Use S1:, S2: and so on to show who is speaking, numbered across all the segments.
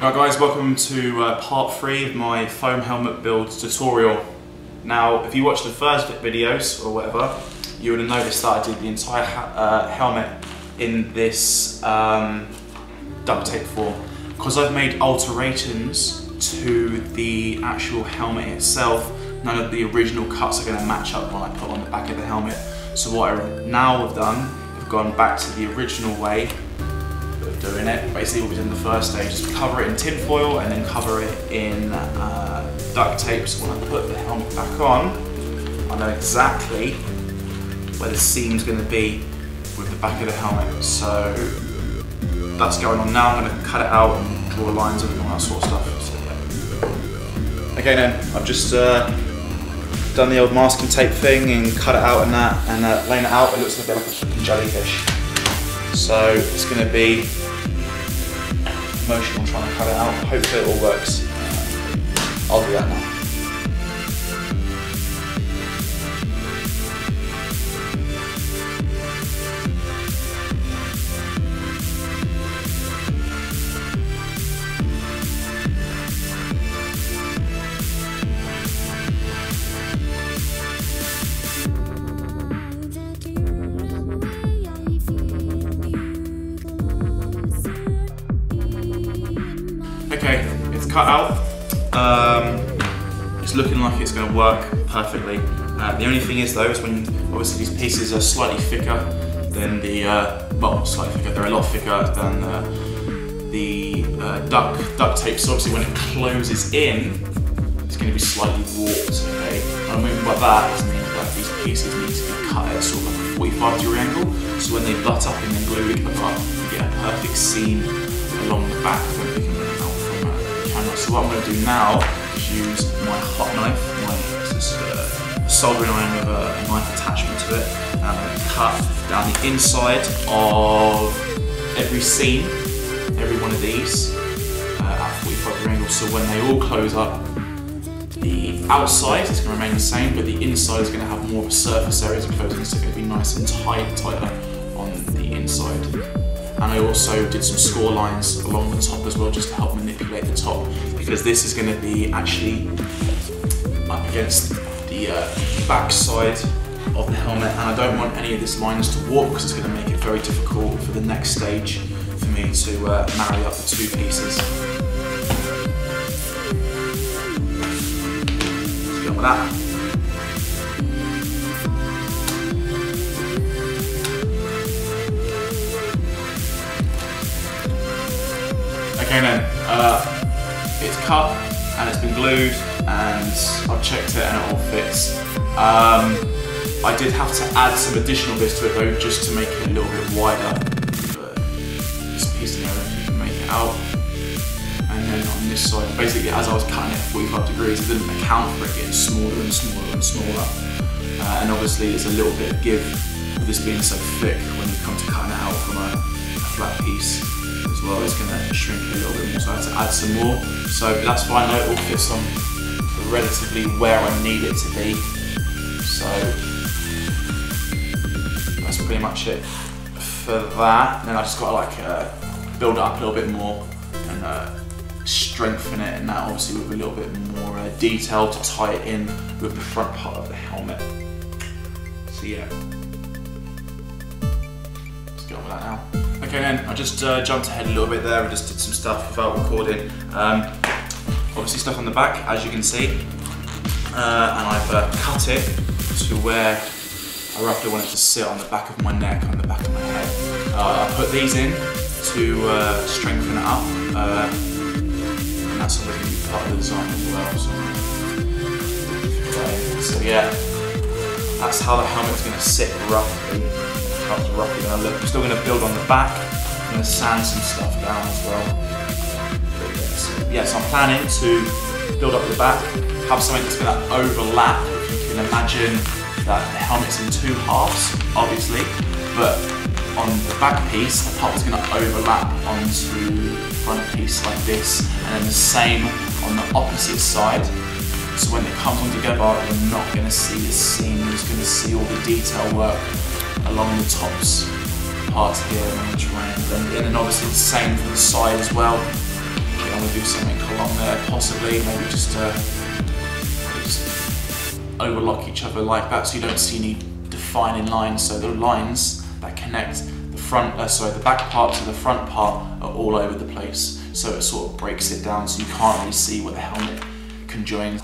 S1: Right guys, welcome to uh, part three of my foam helmet build tutorial. Now, if you watched the first videos or whatever, you would have noticed that I did the entire uh, helmet in this um, duct tape form. Because I've made alterations to the actual helmet itself, none of the original cuts are going to match up when I put on the back of the helmet. So what I now have done, I've gone back to the original way doing it. Basically what we did in the first stage is cover it in tin foil and then cover it in uh, duct tape. So when I put the helmet back on, I know exactly where the seam's going to be with the back of the helmet. So that's going on now. I'm going to cut it out and draw lines and all that sort of stuff. So, yeah. Okay then, I've just uh, done the old masking tape thing and cut it out and that and uh, laying it out. It looks a bit like a jellyfish. So it's going to be emotional trying to cut it out. Hopefully it all works. I'll do that now. Okay, it's cut out. Um, it's looking like it's going to work perfectly. Uh, the only thing is though, is when obviously these pieces are slightly thicker than the, uh, well, slightly thicker, they're a lot thicker than uh, the uh, duct, duct tape. So obviously when it closes in, it's going to be slightly warped, okay? What I mean by that means that these pieces need to be cut at sort of like a 45 degree angle. So when they butt up and then glue together, you get a perfect seam along the back when out from uh. So what I'm going to do now is use my hot knife, my a soldering iron with a, knife attachment to it, and I'm going to cut down the inside of every seam, every one of these uh, at 45 degree. So when they all close up, the outside is going to remain the same, but the inside is going to have more of a surface area to close in, so it's going to be nice and tight, tighter on the inside and I also did some score lines along the top as well just to help manipulate the top because this is going to be actually up against the uh, back side of the helmet and I don't want any of this lines to warp because it's going to make it very difficult for the next stage for me to uh, marry up the two pieces. Let's get on with that. Okay then, uh, it's cut and it's been glued and I've checked it and it all fits. Um, I did have to add some additional bits to it though just to make it a little bit wider. But this piece there, you can make it out. And then on this side, basically as I was cutting it at 45 degrees, I didn't account for it getting smaller and smaller and smaller. Uh, and obviously there's a little bit of give with this being so thick when you come to cutting it out from a, a flat piece as well, it's going to shrink a little bit more, so I had to add some more. So that's fine, though, it all fits on relatively where I need it to be. So that's pretty much it for that. Then I just got to like uh, build it up a little bit more and uh, strengthen it, and that obviously with a little bit more uh, detail to tie it in with the front part of the helmet. So yeah. Let's get on with that now. Okay then, I just uh, jumped ahead a little bit there and just did some stuff without recording. Um, obviously stuff on the back, as you can see. Uh, and I've uh, cut it to where I roughly want it to sit on the back of my neck, on the back of my head. Uh, I put these in to uh, strengthen it up. Uh, and that's to part of the design as well. So, so yeah, that's how the helmet's going to sit roughly look. I'm still going to build on the back. I'm to sand some stuff down as well. Yes, yeah, so I'm planning to build up the back, have something that's going to overlap. If you can imagine that the helmet's in two halves, obviously, but on the back piece, the part is going to overlap onto the front piece like this, and then the same on the opposite side. So when it comes all together, you're not going to see the seam, you're just going to see all the detail work along the tops parts here and on the triangle. And, then obviously the same for the side as well. On I'm gonna do something along there, possibly, maybe just, uh, just overlock each other like that so you don't see any defining lines. So the lines that connect the front, uh, sorry, the back part to the front part are all over the place. So it sort of breaks it down so you can't really see where the helmet conjoins.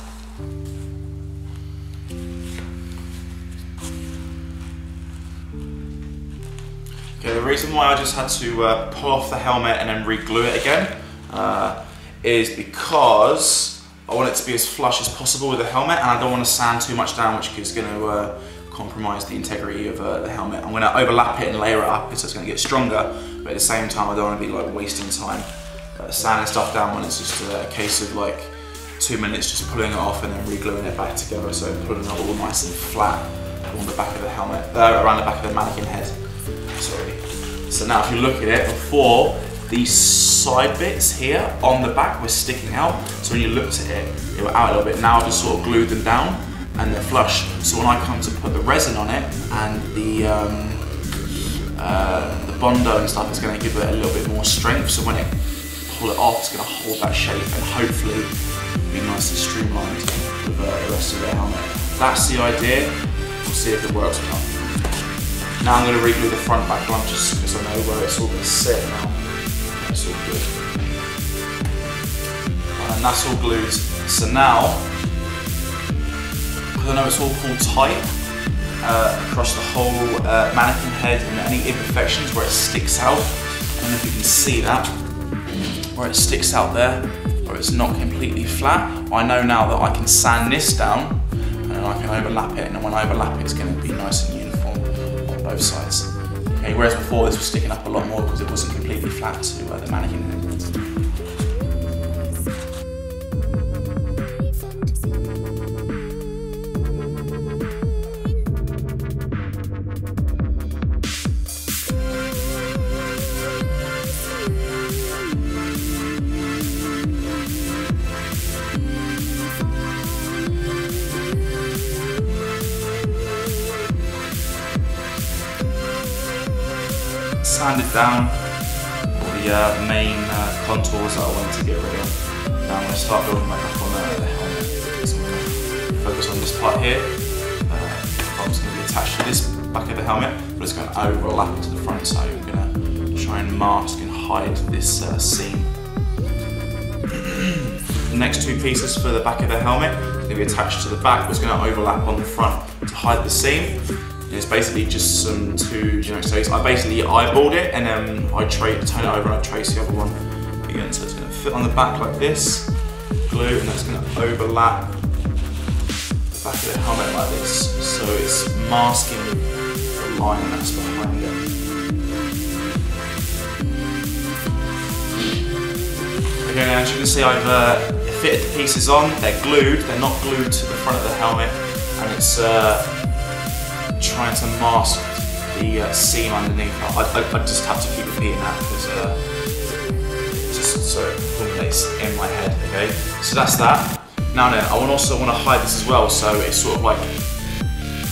S1: Okay, the reason why I just had to uh, pull off the helmet and then re-glue it again uh, is because I want it to be as flush as possible with the helmet and I don't want to sand too much down which is going to uh, compromise the integrity of uh, the helmet. I'm going to overlap it and layer it up so it's going to get stronger but at the same time I don't want to be like wasting time uh, sanding stuff down when it's just a case of like two minutes just pulling it off and then re-gluing it back together so pulling it all nice and flat along the back of the helmet, uh, around the back of the mannequin head. Sorry. So now if you look at it, before these side bits here on the back were sticking out. So when you looked at it, they were out a little bit. Now I've just sort of glued them down and they're flush. So when I come to put the resin on it and the um, uh, the Bondo and stuff, it's going to give it a little bit more strength. So when it pull it off, it's going to hold that shape and hopefully be nice and streamlined with uh, the rest of the helmet. That's the idea. We'll see if it works or not. Now I'm going to reglue the front back one just because I know where it's all going to sit now. That's all good. And that's all glued. So now, because I know it's all pulled tight uh, across the whole uh, mannequin head and any imperfections where it sticks out, I don't know if you can see that, where it sticks out there, where it's not completely flat. I know now that I can sand this down and I can overlap it and when I overlap it it's going to be nice and both sides. Okay, whereas before this was sticking up a lot more because it wasn't completely flat to uh, the mannequin head. sanded down the uh, main uh, contours that I wanted to get rid of. Now I'm going to start building back up on the, the helmet. So I'm going to focus on this part here. Uh, I'm just going to be attached to this back of the helmet, but it's going to overlap into the front, so I'm going to try and mask and hide this uh, seam. the next two pieces for the back of the helmet are going to be attached to the back, but it's going to overlap on the front to hide the seam. It's basically just some two, know, so I basically eyeballed it and then I tra turn it over and I trace the other one again. So it's going to fit on the back like this, glue, and that's going to overlap the back of the helmet like this. So it's masking the line that's behind it. Okay, as you can see I've uh, fitted the pieces on, they're glued, they're not glued to the front of the helmet and it's uh, trying to mask the uh, seam underneath. I, I, I, just have to keep repeating that because uh, just so it formulates in my head. Okay, so that's that. Now then, I also want to hide this as well, so it's sort of like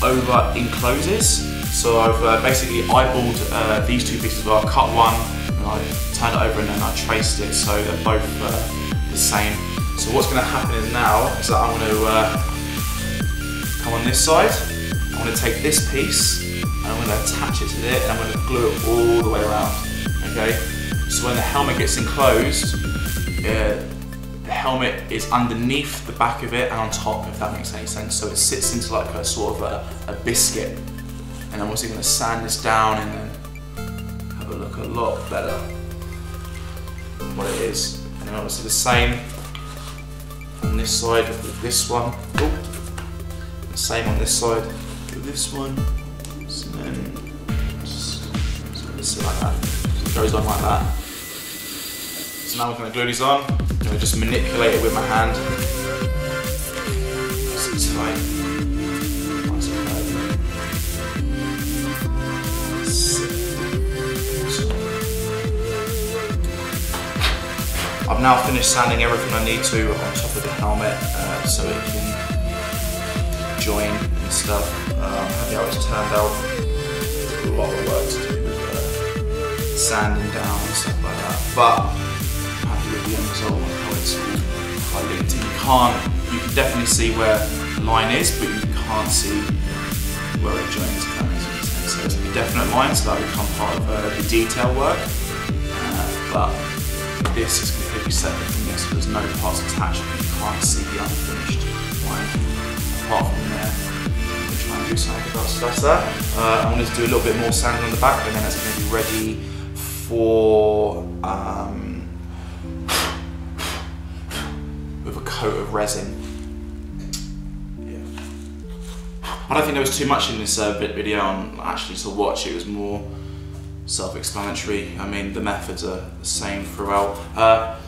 S1: over encloses. So I've uh, basically eyeballed uh, these two pieces. Well, I cut one and I turned it over and then I traced it so they're both uh, the same. So what's going to happen is now is that I'm going to uh, come on this side I'm going to take this piece and I'm going to attach it to it and I'm going to glue it all the way around. Okay, so when the helmet gets enclosed, uh, the helmet is underneath the back of it and on top, if that makes any sense. So it sits into like a sort of a, a biscuit. And I'm also going to sand this down and then have it look a lot better what it is. And then obviously the same on this side with this one. The same on this side this one. So then just, so like that. So it goes on like that. So now we're going to glue these on. Going to just manipulate it with my hand. And tight. I've now finished sanding everything I need to on top of the helmet uh, so it can join and stuff. Um, happy how it's turned out. a lot of work to do with uh, sanding down and stuff like that. But I'm happy with the end result how it's quite linked in. You can't, you can definitely see where the line is, but you can't see where it joins. So it's a definite line, so that will become part of uh, the detail work. Uh, but this is completely separate from this, there's no parts attached, you can't see the unfinished line. Apart from there, we'll try and do something that. Uh, I wanted to do a little bit more sanding on the back, and then it's going to be ready for um, with a coat of resin. Yeah. I don't think there was too much in this uh, video on actually to watch. It was more self-explanatory. I mean, the methods are the same throughout. Uh,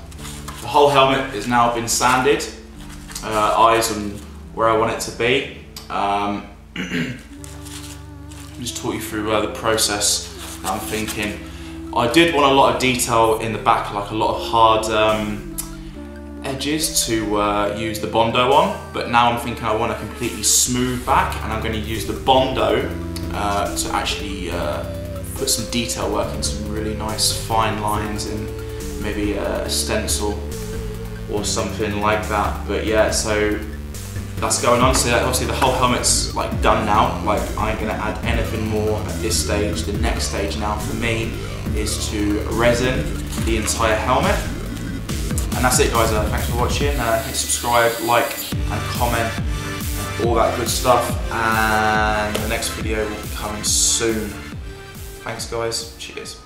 S1: the whole helmet has now been sanded. Uh, eyes on where I want it to be. Um, just talk you through uh, the process that I'm thinking. I did want a lot of detail in the back, like a lot of hard um, edges to uh, use the Bondo on, but now I'm thinking I want a completely smooth back and I'm going to use the Bondo uh, to actually uh, put some detail work in some really nice fine lines and maybe a stencil or something like that. But yeah, so that's going on. So obviously the whole helmet's like done now. Like I ain't gonna add anything more at this stage. The next stage now for me is to resin the entire helmet. And that's it guys, uh, thanks for watching. Uh, hit subscribe, like and comment, all that good stuff. And the next video will be coming soon. Thanks guys, cheers.